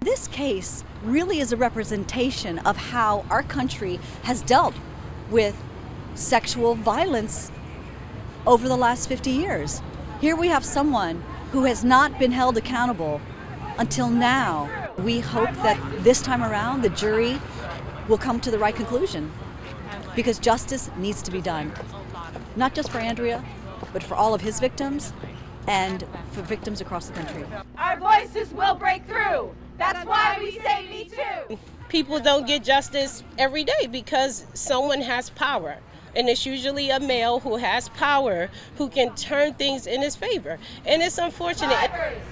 This case really is a representation of how our country has dealt with sexual violence over the last 50 years. Here we have someone who has not been held accountable until now. We hope that this time around the jury will come to the right conclusion because justice needs to be done. Not just for Andrea, but for all of his victims and for victims across the country. Our voices will break through. That's why we say Me Too. People don't get justice every day because someone has power. And it's usually a male who has power who can turn things in his favor. And it's unfortunate. Survivors.